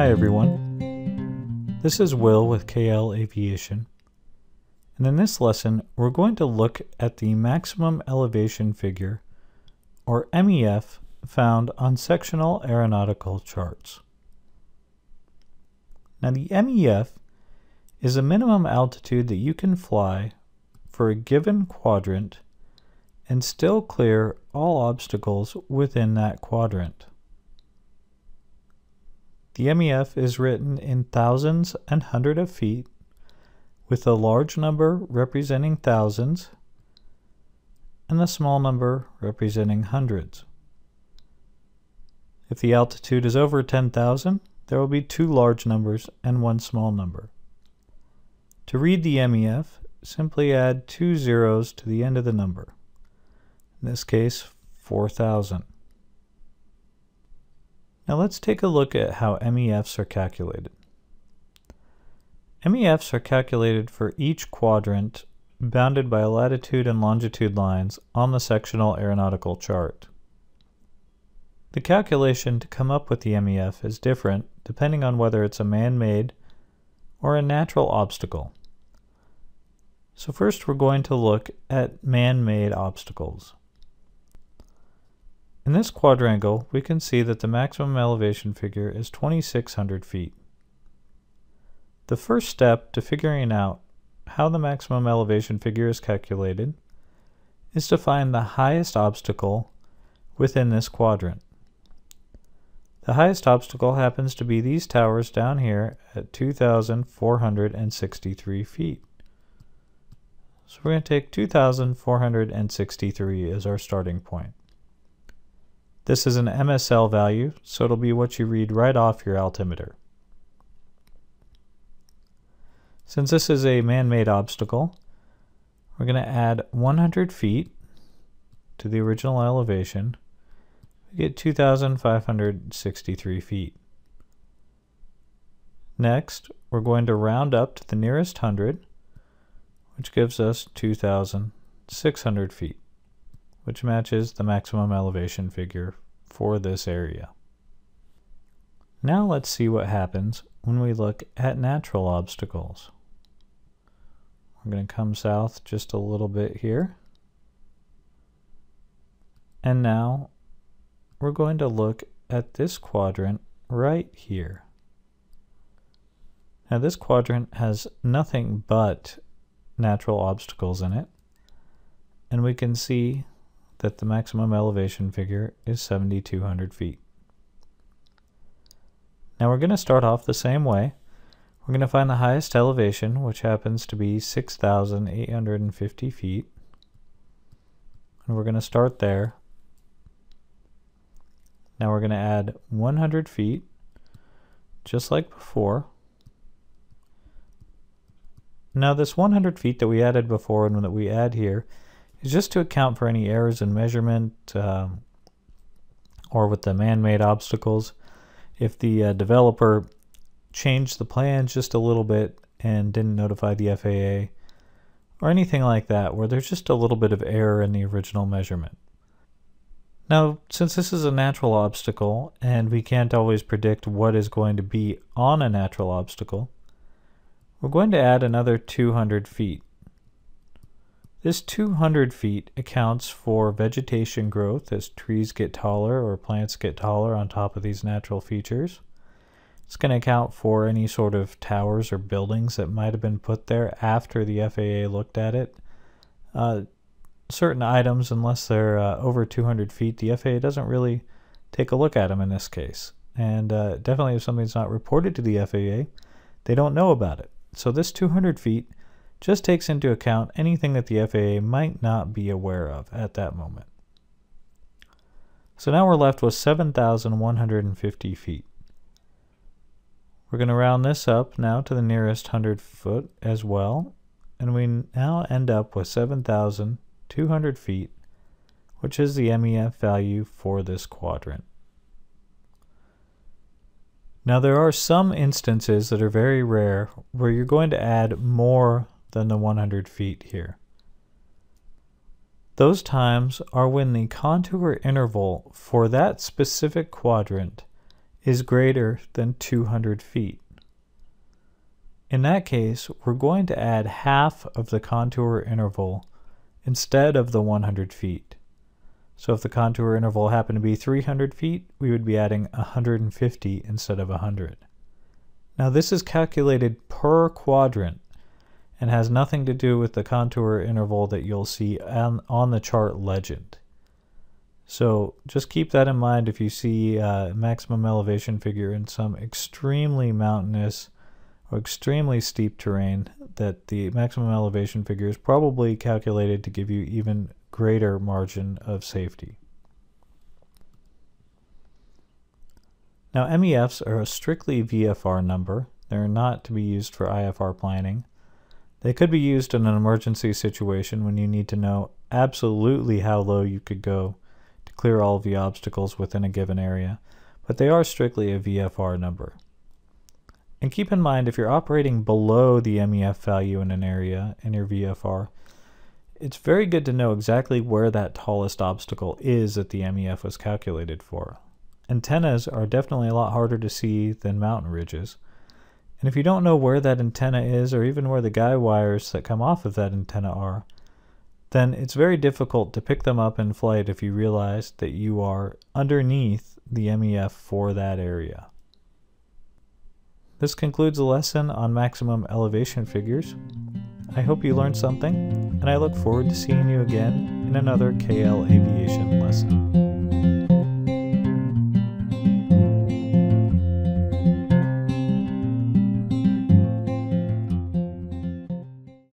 Hi everyone. This is Will with KL Aviation. And in this lesson, we're going to look at the maximum elevation figure, or MEF, found on sectional aeronautical charts. Now the MEF is a minimum altitude that you can fly for a given quadrant and still clear all obstacles within that quadrant. The MEF is written in thousands and hundred of feet, with a large number representing thousands and a small number representing hundreds. If the altitude is over 10,000, there will be two large numbers and one small number. To read the MEF, simply add two zeros to the end of the number. In this case, 4,000. Now let's take a look at how MEFs are calculated. MEFs are calculated for each quadrant bounded by latitude and longitude lines on the sectional aeronautical chart. The calculation to come up with the MEF is different depending on whether it's a man-made or a natural obstacle. So first we're going to look at man-made obstacles. In this quadrangle, we can see that the maximum elevation figure is 2,600 feet. The first step to figuring out how the maximum elevation figure is calculated is to find the highest obstacle within this quadrant. The highest obstacle happens to be these towers down here at 2,463 feet. So we're going to take 2,463 as our starting point. This is an MSL value, so it'll be what you read right off your altimeter. Since this is a man-made obstacle, we're going to add 100 feet to the original elevation. We get 2,563 feet. Next, we're going to round up to the nearest hundred, which gives us 2,600 feet which matches the maximum elevation figure for this area. Now let's see what happens when we look at natural obstacles. We're going to come south just a little bit here. And now we're going to look at this quadrant right here. Now this quadrant has nothing but natural obstacles in it. And we can see that the maximum elevation figure is 7,200 feet. Now we're going to start off the same way. We're going to find the highest elevation, which happens to be 6,850 feet. And we're going to start there. Now we're going to add 100 feet, just like before. Now this 100 feet that we added before and that we add here is just to account for any errors in measurement um, or with the man-made obstacles. If the uh, developer changed the plans just a little bit and didn't notify the FAA or anything like that where there's just a little bit of error in the original measurement. Now, since this is a natural obstacle and we can't always predict what is going to be on a natural obstacle, we're going to add another 200 feet. This 200 feet accounts for vegetation growth as trees get taller or plants get taller on top of these natural features. It's going to account for any sort of towers or buildings that might have been put there after the FAA looked at it. Uh, certain items, unless they're uh, over 200 feet, the FAA doesn't really take a look at them in this case. And uh, definitely if something's not reported to the FAA, they don't know about it. So this 200 feet just takes into account anything that the FAA might not be aware of at that moment. So now we're left with 7,150 feet. We're going to round this up now to the nearest 100 foot as well, and we now end up with 7,200 feet, which is the MEF value for this quadrant. Now there are some instances that are very rare where you're going to add more than the 100 feet here. Those times are when the contour interval for that specific quadrant is greater than 200 feet. In that case, we're going to add half of the contour interval instead of the 100 feet. So if the contour interval happened to be 300 feet, we would be adding 150 instead of 100. Now this is calculated per quadrant and has nothing to do with the contour interval that you'll see on, on the chart legend. So just keep that in mind if you see a maximum elevation figure in some extremely mountainous or extremely steep terrain that the maximum elevation figure is probably calculated to give you even greater margin of safety. Now MEFs are a strictly VFR number. They're not to be used for IFR planning. They could be used in an emergency situation when you need to know absolutely how low you could go to clear all of the obstacles within a given area, but they are strictly a VFR number. And keep in mind if you're operating below the MEF value in an area in your VFR, it's very good to know exactly where that tallest obstacle is that the MEF was calculated for. Antennas are definitely a lot harder to see than mountain ridges. And if you don't know where that antenna is, or even where the guy wires that come off of that antenna are, then it's very difficult to pick them up in flight if you realize that you are underneath the MEF for that area. This concludes the lesson on maximum elevation figures. I hope you learned something, and I look forward to seeing you again in another KL Aviation